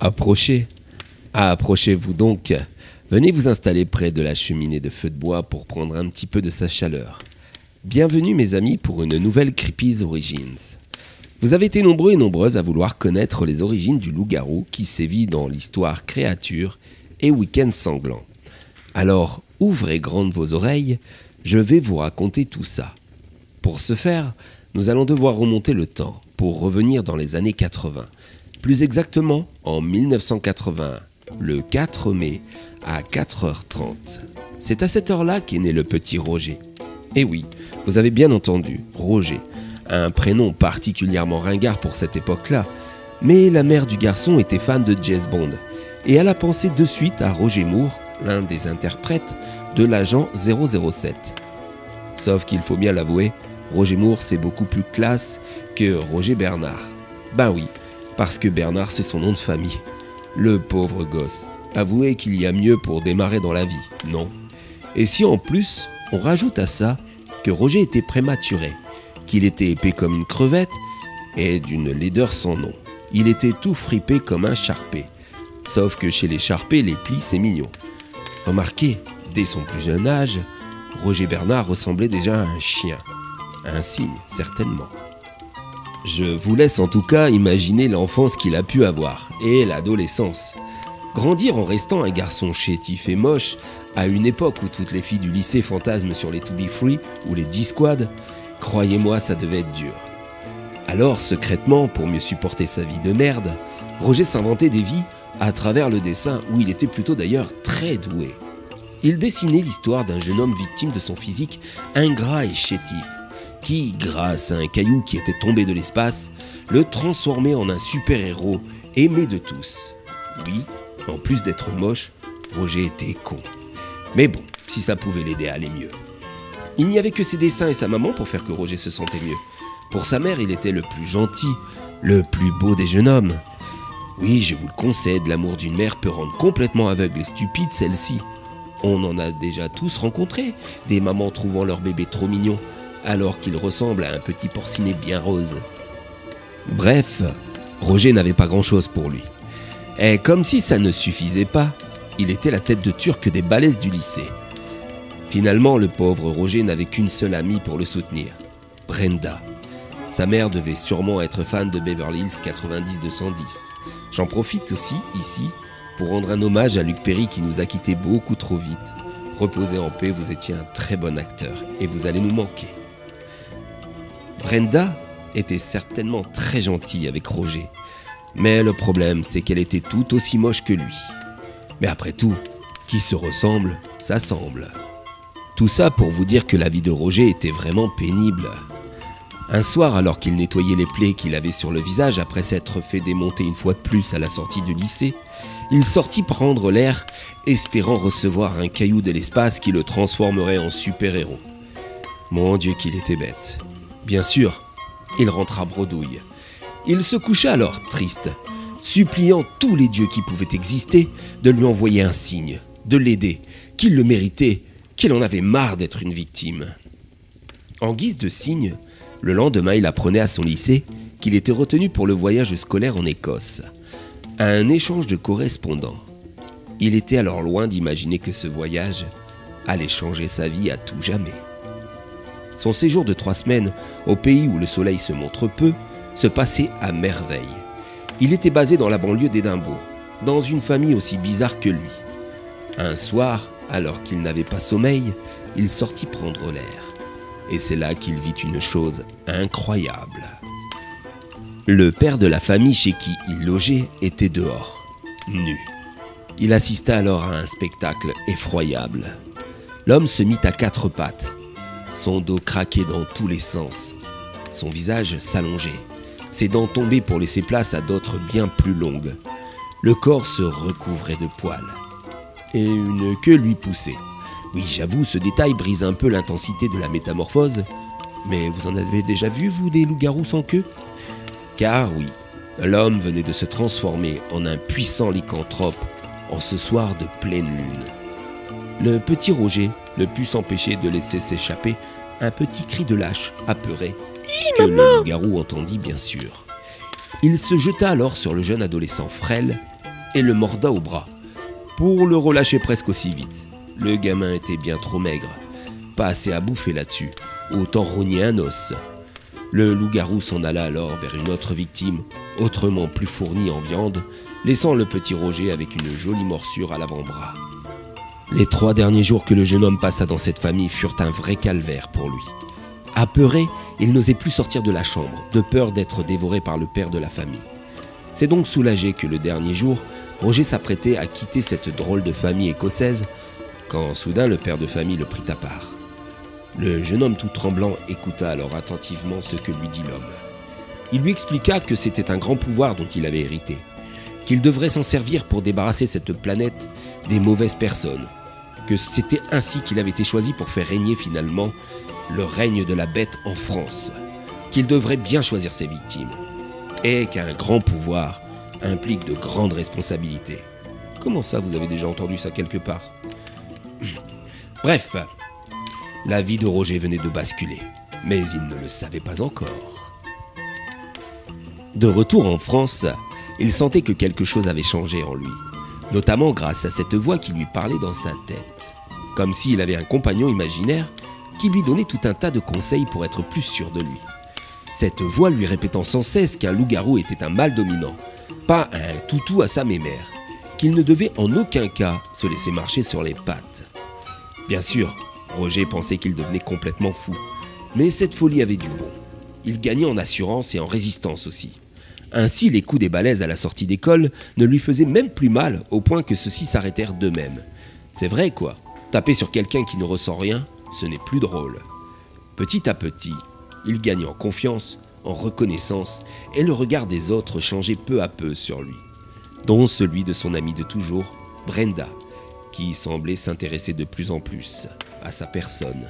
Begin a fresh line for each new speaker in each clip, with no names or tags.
Approchez. Approchez-vous donc. Venez vous installer près de la cheminée de feu de bois pour prendre un petit peu de sa chaleur. Bienvenue mes amis pour une nouvelle Creepy's Origins. Vous avez été nombreux et nombreuses à vouloir connaître les origines du loup-garou qui sévit dans l'histoire créature et week-end sanglant. Alors, ouvrez grandes vos oreilles, je vais vous raconter tout ça. Pour ce faire, nous allons devoir remonter le temps pour revenir dans les années 80. Plus exactement en 1981, le 4 mai à 4h30. C'est à cette heure-là qu'est né le petit Roger. Et oui, vous avez bien entendu, Roger, un prénom particulièrement ringard pour cette époque-là, mais la mère du garçon était fan de Jazz Bond, et elle a pensé de suite à Roger Moore, l'un des interprètes de l'agent 007. Sauf qu'il faut bien l'avouer, Roger Moore c'est beaucoup plus classe que Roger Bernard. Ben oui, parce que Bernard c'est son nom de famille. Le pauvre gosse. Avouez qu'il y a mieux pour démarrer dans la vie, non? Et si en plus on rajoute à ça que Roger était prématuré, qu'il était épais comme une crevette et d'une laideur sans nom. Il était tout fripé comme un charpé. Sauf que chez les charpés, les plis, c'est mignon. Remarquez, dès son plus jeune âge, Roger Bernard ressemblait déjà à un chien. Un signe, certainement. Je vous laisse en tout cas imaginer l'enfance qu'il a pu avoir, et l'adolescence. Grandir en restant un garçon chétif et moche, à une époque où toutes les filles du lycée fantasment sur les To Be Free ou les G-Squad, croyez-moi, ça devait être dur. Alors, secrètement, pour mieux supporter sa vie de merde, Roger s'inventait des vies à travers le dessin, où il était plutôt d'ailleurs très doué. Il dessinait l'histoire d'un jeune homme victime de son physique ingrat et chétif, qui, grâce à un caillou qui était tombé de l'espace, le transformait en un super-héros aimé de tous. Oui, en plus d'être moche, Roger était con. Mais bon, si ça pouvait l'aider à aller mieux. Il n'y avait que ses dessins et sa maman pour faire que Roger se sentait mieux. Pour sa mère, il était le plus gentil, le plus beau des jeunes hommes. Oui, je vous le concède, l'amour d'une mère peut rendre complètement aveugle et stupide celle-ci. On en a déjà tous rencontré, des mamans trouvant leur bébé trop mignon, alors qu'il ressemble à un petit porcinet bien rose. Bref, Roger n'avait pas grand-chose pour lui. Et comme si ça ne suffisait pas, il était la tête de turc des balaises du lycée. Finalement, le pauvre Roger n'avait qu'une seule amie pour le soutenir, Brenda. Sa mère devait sûrement être fan de Beverly Hills 90-210. J'en profite aussi, ici, pour rendre un hommage à Luc Perry qui nous a quittés beaucoup trop vite. Reposez en paix, vous étiez un très bon acteur et vous allez nous manquer. Brenda était certainement très gentille avec Roger, mais le problème c'est qu'elle était tout aussi moche que lui. Mais après tout, qui se ressemble, ça semble. Tout ça pour vous dire que la vie de Roger était vraiment pénible. Un soir, alors qu'il nettoyait les plaies qu'il avait sur le visage après s'être fait démonter une fois de plus à la sortie du lycée, il sortit prendre l'air, espérant recevoir un caillou de l'espace qui le transformerait en super-héros. Mon Dieu qu'il était bête. Bien sûr, il rentra bredouille. Il se coucha alors, triste, suppliant tous les dieux qui pouvaient exister de lui envoyer un signe, de l'aider, qu'il le méritait, qu'il en avait marre d'être une victime. En guise de signe, le lendemain il apprenait à son lycée qu'il était retenu pour le voyage scolaire en Écosse, à un échange de correspondants. Il était alors loin d'imaginer que ce voyage allait changer sa vie à tout jamais. Son séjour de trois semaines au pays où le soleil se montre peu se passait à merveille. Il était basé dans la banlieue d'Édimbourg, dans une famille aussi bizarre que lui. Un soir, alors qu'il n'avait pas sommeil, il sortit prendre l'air. Et c'est là qu'il vit une chose incroyable. Le père de la famille chez qui il logeait était dehors, nu. Il assista alors à un spectacle effroyable. L'homme se mit à quatre pattes. Son dos craquait dans tous les sens. Son visage s'allongeait ses dents tombaient pour laisser place à d'autres bien plus longues. Le corps se recouvrait de poils. Et une queue lui poussait. Oui, j'avoue, ce détail brise un peu l'intensité de la métamorphose. Mais vous en avez déjà vu, vous, des loups-garous sans queue? Car oui, l'homme venait de se transformer en un puissant lycanthrope en ce soir de pleine lune. Le petit Roger ne put s'empêcher de laisser s'échapper un petit cri de lâche apeuré que le garou entendit bien sûr. Il se jeta alors sur le jeune adolescent frêle et le morda au bras, pour le relâcher presque aussi vite. Le gamin était bien trop maigre, pas assez à bouffer là-dessus, autant rogner un os. Le loup-garou s'en alla alors vers une autre victime, autrement plus fournie en viande, laissant le petit Roger avec une jolie morsure à l'avant-bras. Les trois derniers jours que le jeune homme passa dans cette famille furent un vrai calvaire pour lui. Apeuré, il n'osait plus sortir de la chambre, de peur d'être dévoré par le père de la famille. C'est donc soulagé que le dernier jour, Roger s'apprêtait à quitter cette drôle de famille écossaise, quand soudain le père de famille le prit à part. Le jeune homme tout tremblant écouta alors attentivement ce que lui dit l'homme. Il lui expliqua que c'était un grand pouvoir dont il avait hérité, qu'il devrait s'en servir pour débarrasser cette planète des mauvaises personnes, que c'était ainsi qu'il avait été choisi pour faire régner finalement le règne de la bête en France, qu'il devrait bien choisir ses victimes, et qu'un grand pouvoir implique de grandes responsabilités. Comment ça, vous avez déjà entendu ça quelque part? Bref, la vie de Roger venait de basculer, mais il ne le savait pas encore. De retour en France, il sentait que quelque chose avait changé en lui, notamment grâce à cette voix qui lui parlait dans sa tête, comme s'il avait un compagnon imaginaire qui lui donnait tout un tas de conseils pour être plus sûr de lui. Cette voix lui répétant sans cesse qu'un loup-garou était un mal dominant, pas un toutou à sa mémère, qu'il ne devait en aucun cas se laisser marcher sur les pattes. Bien sûr, Roger pensait qu'il devenait complètement fou, mais cette folie avait du bon. Il gagnait en assurance et en résistance aussi. Ainsi, les coups des balaises à la sortie d'école ne lui faisaient même plus mal, au point que ceux-ci s'arrêtèrent d'eux-mêmes. C'est vrai quoi, taper sur quelqu'un qui ne ressent rien, ce n'est plus drôle. Petit à petit, il gagne en confiance, en reconnaissance, et le regard des autres changeait peu à peu sur lui, dont celui de son amie de toujours, Brenda, qui semblait s'intéresser de plus en plus à sa personne.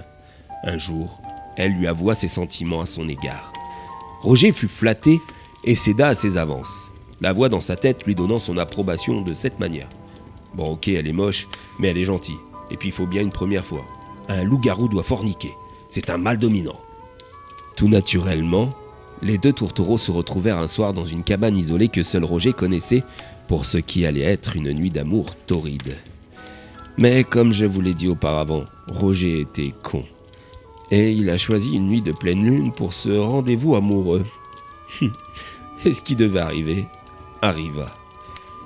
Un jour, elle lui avoua ses sentiments à son égard. Roger fut flatté et céda à ses avances, la voix dans sa tête lui donnant son approbation de cette manière. Bon ok, elle est moche, mais elle est gentille, et puis il faut bien une première fois. Un loup-garou doit forniquer, c'est un mal dominant. Tout naturellement, les deux tourtereaux se retrouvèrent un soir dans une cabane isolée que seul Roger connaissait pour ce qui allait être une nuit d'amour torride. Mais comme je vous l'ai dit auparavant, Roger était con. Et il a choisi une nuit de pleine lune pour ce rendez-vous amoureux. Et ce qui devait arriver arriva.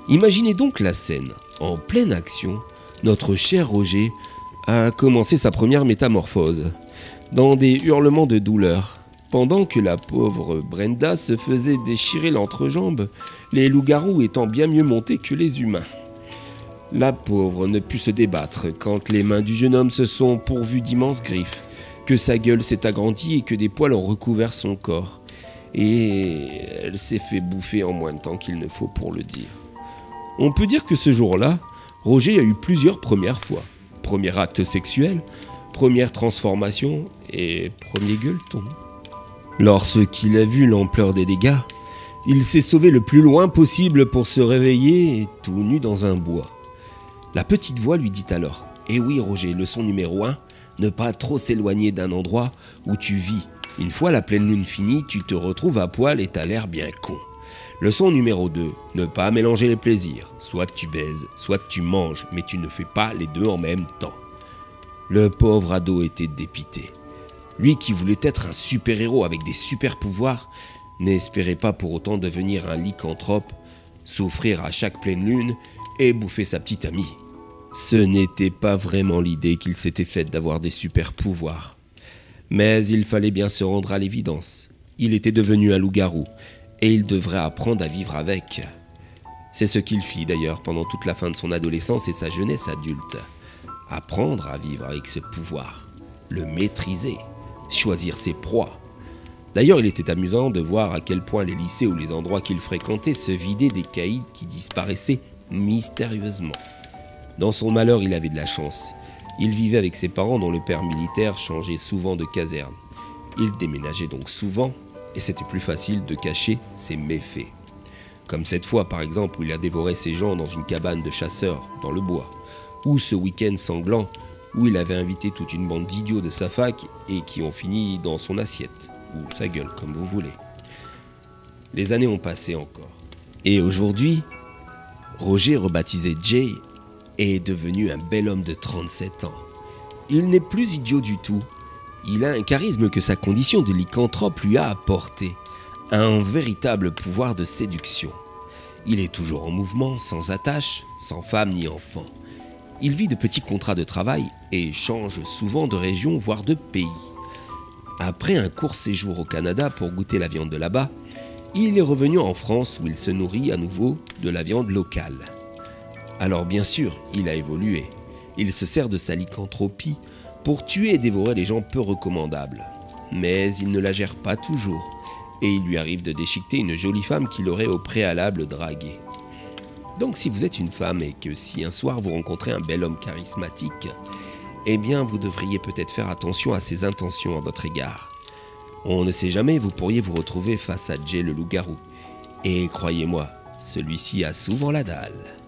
Imaginez donc la scène. En pleine action, notre cher Roger a commencé sa première métamorphose, dans des hurlements de douleur. Pendant que la pauvre Brenda se faisait déchirer l'entrejambe, les loups-garous étant bien mieux montés que les humains. La pauvre ne put se débattre quand les mains du jeune homme se sont pourvues d'immenses griffes, que sa gueule s'est agrandie et que des poils ont recouvert son corps et elle s'est fait bouffer en moins de temps qu'il ne faut pour le dire. On peut dire que ce jour-là, Roger a eu plusieurs premières fois. Premier acte sexuel, première transformation et premier gueuleton. Lorsqu'il a vu l'ampleur des dégâts, il s'est sauvé le plus loin possible pour se réveiller tout nu dans un bois. La petite voix lui dit alors Eh oui, Roger, leçon numéro 1, ne pas trop s'éloigner d'un endroit où tu vis une fois la pleine lune finie, tu te retrouves à poil et t'as l'air bien con. Leçon numéro 2. Ne pas mélanger les plaisirs. Soit tu baises, soit tu manges, mais tu ne fais pas les deux en même temps. Le pauvre ado était dépité. Lui qui voulait être un super-héros avec des super-pouvoirs, n'espérait pas pour autant devenir un lycanthrope, souffrir à chaque pleine lune et bouffer sa petite amie. Ce n'était pas vraiment l'idée qu'il s'était faite d'avoir des super-pouvoirs. Mais il fallait bien se rendre à l'évidence. Il était devenu un loup-garou, et il devrait apprendre à vivre avec. C'est ce qu'il fit d'ailleurs pendant toute la fin de son adolescence et sa jeunesse adulte. Apprendre à vivre avec ce pouvoir, le maîtriser, choisir ses proies. D'ailleurs, il était amusant de voir à quel point les lycées ou les endroits qu'il fréquentait se vidaient des caïds qui disparaissaient mystérieusement. Dans son malheur, il avait de la chance. Il vivait avec ses parents dont le père militaire changeait souvent de caserne. Il déménageait donc souvent et c'était plus facile de cacher ses méfaits. Comme cette fois par exemple où il a dévoré ses gens dans une cabane de chasseurs dans le bois, ou ce week-end sanglant où il avait invité toute une bande d'idiots de sa fac et qui ont fini dans son assiette, ou sa gueule comme vous voulez. Les années ont passé encore. Et aujourd'hui, Roger, rebaptisé Jay, est devenu un bel homme de 37 ans. Il n'est plus idiot du tout. Il a un charisme que sa condition de lycanthrope lui a apporté, un véritable pouvoir de séduction. Il est toujours en mouvement, sans attache, sans femme ni enfant. Il vit de petits contrats de travail et change souvent de région, voire de pays. Après un court séjour au Canada pour goûter la viande de là-bas, il est revenu en France où il se nourrit à nouveau de la viande locale. Alors bien sûr, il a évolué. Il se sert de sa lycanthropie pour tuer et dévorer les gens peu recommandables. Mais il ne la gère pas toujours, et il lui arrive de déchiqueter une jolie femme qu'il aurait au préalable draguée. Donc si vous êtes une femme et que si un soir vous rencontrez un bel homme charismatique, eh bien vous devriez peut-être faire attention à ses intentions à votre égard. On ne sait jamais, vous pourriez vous retrouver face à Jay le loup-garou. Et croyez-moi, celui-ci a souvent la dalle.